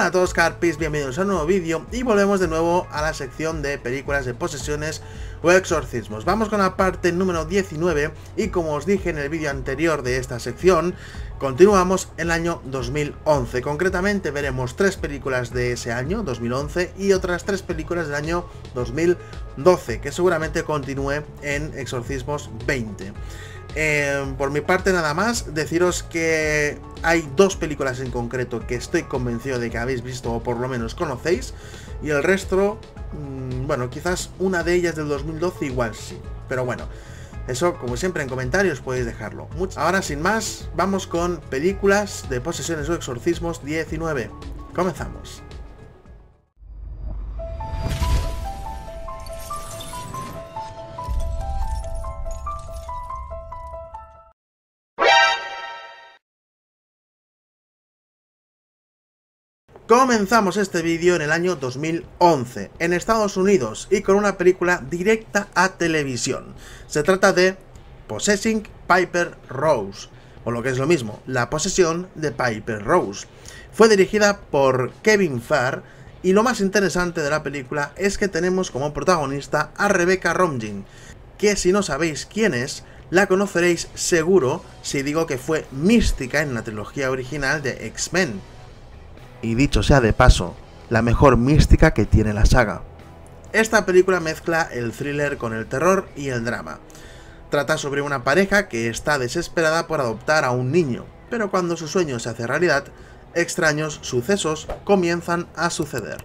buenas a todos Carpis, bienvenidos a un nuevo vídeo y volvemos de nuevo a la sección de películas de posesiones o exorcismos. Vamos con la parte número 19 y como os dije en el vídeo anterior de esta sección, continuamos el año 2011. Concretamente veremos tres películas de ese año, 2011, y otras tres películas del año 2012, que seguramente continúe en Exorcismos 20. Eh, por mi parte nada más, deciros que hay dos películas en concreto que estoy convencido de que habéis visto o por lo menos conocéis, y el resto, mmm, bueno, quizás una de ellas del 2012 igual sí, pero bueno, eso como siempre en comentarios podéis dejarlo. Ahora sin más, vamos con películas de posesiones o exorcismos 19. Comenzamos. Comenzamos este vídeo en el año 2011, en Estados Unidos, y con una película directa a televisión. Se trata de Possessing Piper Rose, o lo que es lo mismo, La posesión de Piper Rose. Fue dirigida por Kevin Farr, y lo más interesante de la película es que tenemos como protagonista a Rebecca Romijn, que si no sabéis quién es, la conoceréis seguro si digo que fue mística en la trilogía original de X-Men y dicho sea de paso, la mejor mística que tiene la saga. Esta película mezcla el thriller con el terror y el drama. Trata sobre una pareja que está desesperada por adoptar a un niño, pero cuando su sueño se hace realidad, extraños sucesos comienzan a suceder.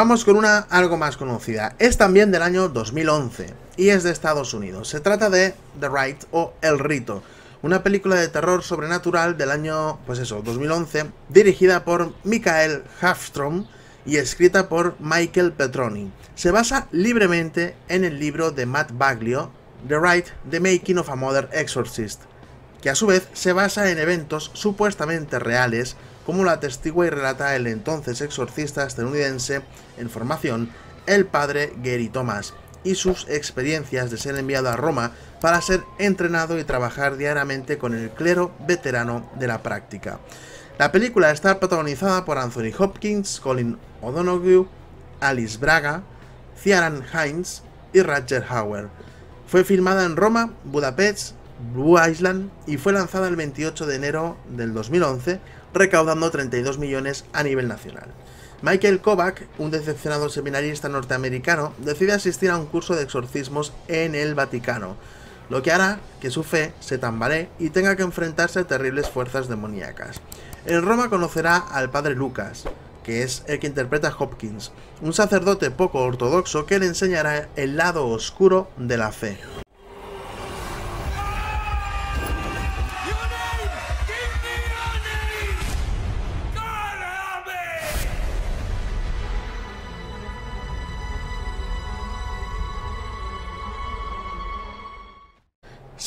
Vamos con una algo más conocida. Es también del año 2011 y es de Estados Unidos. Se trata de The Rite o El Rito, una película de terror sobrenatural del año, pues eso, 2011, dirigida por Michael Hafstrom y escrita por Michael Petroni. Se basa libremente en el libro de Matt Baglio, The Rite, The Making of a Mother Exorcist, que a su vez se basa en eventos supuestamente reales como lo atestigua y relata el entonces exorcista estadounidense en formación, el padre Gary Thomas, y sus experiencias de ser enviado a Roma para ser entrenado y trabajar diariamente con el clero veterano de la práctica. La película está protagonizada por Anthony Hopkins, Colin O'Donoghue, Alice Braga, Ciaran Hines y Roger Hauer. Fue filmada en Roma, Budapest, Blue Island y fue lanzada el 28 de enero del 2011 recaudando 32 millones a nivel nacional. Michael Kovac, un decepcionado seminarista norteamericano, decide asistir a un curso de exorcismos en el Vaticano, lo que hará que su fe se tambalee y tenga que enfrentarse a terribles fuerzas demoníacas. En Roma conocerá al padre Lucas, que es el que interpreta a Hopkins, un sacerdote poco ortodoxo que le enseñará el lado oscuro de la fe.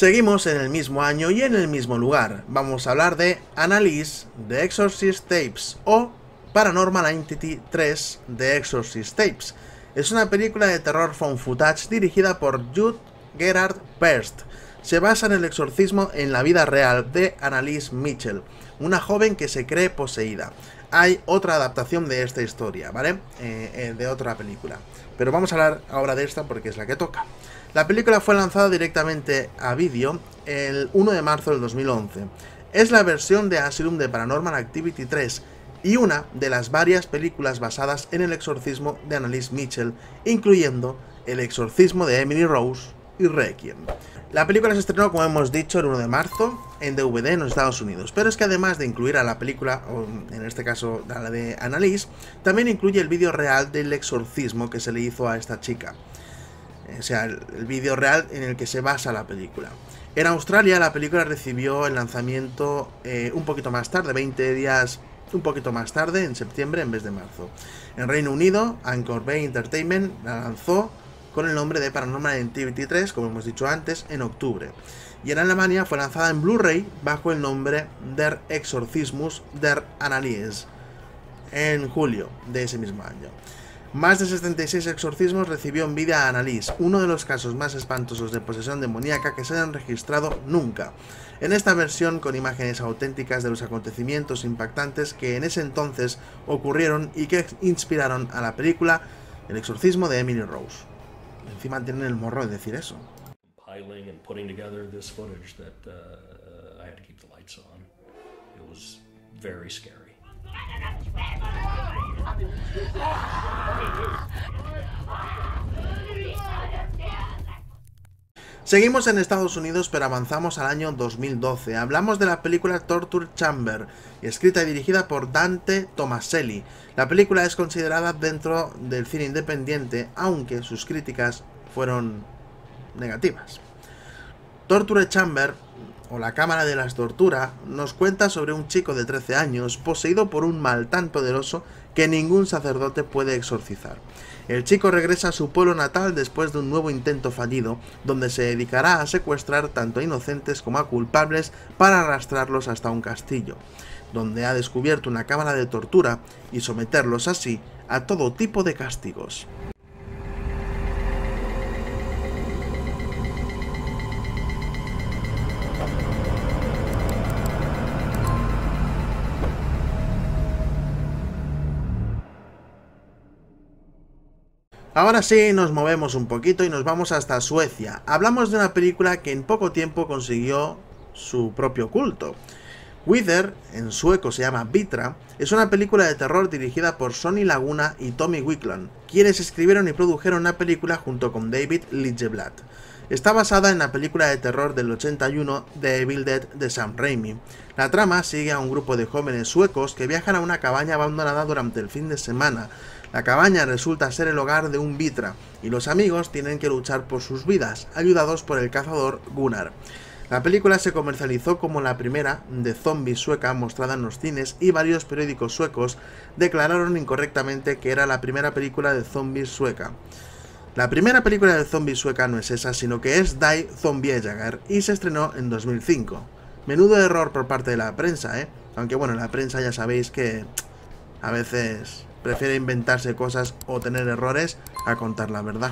Seguimos en el mismo año y en el mismo lugar. Vamos a hablar de Annalise de Exorcist Tapes o Paranormal Entity 3 de Exorcist Tapes. Es una película de terror found footage dirigida por Jude Gerard Perst. Se basa en el exorcismo en la vida real de Annalise Mitchell, una joven que se cree poseída. Hay otra adaptación de esta historia, ¿vale? Eh, eh, de otra película. Pero vamos a hablar ahora de esta porque es la que toca. La película fue lanzada directamente a vídeo el 1 de marzo del 2011. Es la versión de Asylum de Paranormal Activity 3 y una de las varias películas basadas en el exorcismo de Annalise Mitchell, incluyendo El exorcismo de Emily Rose y Requiem. La película se estrenó, como hemos dicho, el 1 de marzo en DVD en los Estados Unidos, pero es que además de incluir a la película, o en este caso a la de Annalise, también incluye el vídeo real del exorcismo que se le hizo a esta chica o sea, el, vídeo real en el que se basa la película. En Australia la película recibió el lanzamiento eh, un poquito más tarde, 20 días un poquito más tarde, en septiembre en vez de marzo. En Reino Unido, Anchor Bay Entertainment la lanzó con el nombre de Paranormal Activity 3, como hemos dicho antes, en octubre. Y en Alemania fue lanzada en Blu-ray bajo el nombre Der Exorcismus der Annelies en julio de ese mismo año. Más de 76 exorcismos recibió en vida a Annalise, uno de los casos más espantosos de posesión demoníaca que se hayan registrado nunca. En esta versión con imágenes auténticas de los acontecimientos impactantes que en ese entonces ocurrieron y que inspiraron a la película El exorcismo de Emily Rose. Encima tienen el morro de decir eso. Seguimos en Estados Unidos, pero avanzamos al año 2012. Hablamos de la película Torture Chamber, escrita y dirigida por Dante Tomaselli. La película es considerada dentro del cine independiente, aunque sus críticas fueron negativas. Torture Chamber o La Cámara de las Torturas, nos cuenta sobre un chico de 13 años poseído por un mal tan poderoso que ningún sacerdote puede exorcizar. El chico regresa a su pueblo natal después de un nuevo intento fallido, donde se dedicará a secuestrar tanto a inocentes como a culpables para arrastrarlos hasta un castillo, donde ha descubierto una cámara de tortura y someterlos así a todo tipo de castigos. Ahora sí, nos movemos un poquito y nos vamos hasta Suecia. Hablamos de una película que en poco tiempo consiguió su propio culto. Wither, en sueco se llama Vitra, es una película de terror dirigida por Sonny Laguna y Tommy Wickland, quienes escribieron y produjeron la película junto con David Lidjeblad. Está basada en la película de terror del 81 The Evil Dead de Sam Raimi. La trama sigue a un grupo de jóvenes suecos que viajan a una cabaña abandonada durante el fin de semana, la cabaña resulta ser el hogar de un Vitra, y los amigos tienen que luchar por sus vidas, ayudados por el cazador Gunnar. La película se comercializó como la primera de zombies sueca mostrada en los cines y varios periódicos suecos declararon incorrectamente que era la primera película de zombies sueca. La primera película de zombies sueca no es esa, sino que es Die Zombiejager y se estrenó en 2005. Menudo error por parte de la prensa, ¿eh? Aunque bueno, la prensa ya sabéis que a veces prefiere inventarse cosas o tener errores a contar la verdad.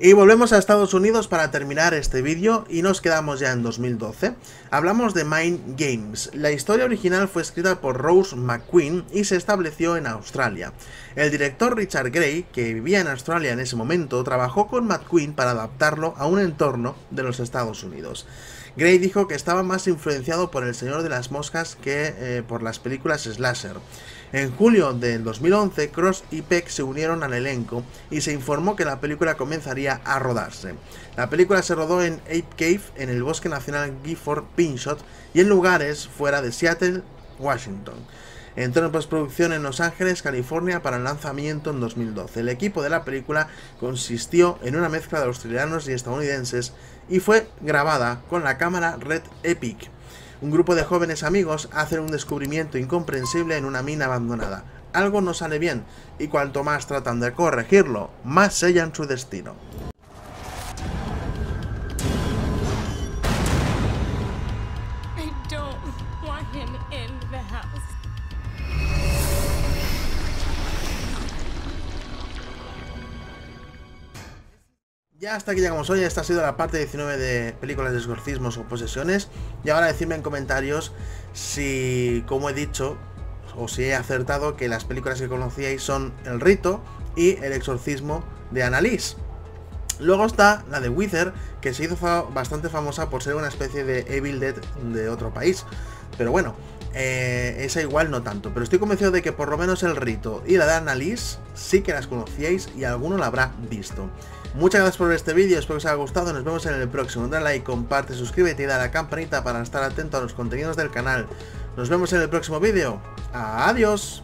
Y volvemos a Estados Unidos para terminar este vídeo y nos quedamos ya en 2012. Hablamos de Mind Games. La historia original fue escrita por Rose McQueen y se estableció en Australia. El director Richard Gray, que vivía en Australia en ese momento, trabajó con McQueen para adaptarlo a un entorno de los Estados Unidos. Gray dijo que estaba más influenciado por El Señor de las Moscas que eh, por las películas slasher. En julio del 2011, Cross y Peck se unieron al elenco y se informó que la película comenzaría a rodarse. La película se rodó en Ape Cave, en el Bosque Nacional Gifford Pinchot y en lugares fuera de Seattle, Washington. Entró en postproducción en Los Ángeles, California para el lanzamiento en 2012. El equipo de la película consistió en una mezcla de australianos y estadounidenses y fue grabada con la cámara Red Epic. Un grupo de jóvenes amigos hacen un descubrimiento incomprensible en una mina abandonada. Algo no sale bien y cuanto más tratan de corregirlo, más sellan su destino. Hasta aquí llegamos hoy, esta ha sido la parte 19 de películas de exorcismos o posesiones. Y ahora decidme en comentarios si, como he dicho, o si he acertado que las películas que conocíais son El Rito y El Exorcismo de Annalise. Luego está la de Wither, que se hizo bastante famosa por ser una especie de Evil Dead de otro país. Pero bueno, eh, esa igual no tanto. Pero estoy convencido de que por lo menos el rito y la de Annalise sí que las conocíais y alguno la habrá visto. Muchas gracias por ver este vídeo, espero que os haya gustado, nos vemos en el próximo. Dale like, comparte, suscríbete y da la campanita para estar atento a los contenidos del canal. Nos vemos en el próximo vídeo. Adiós.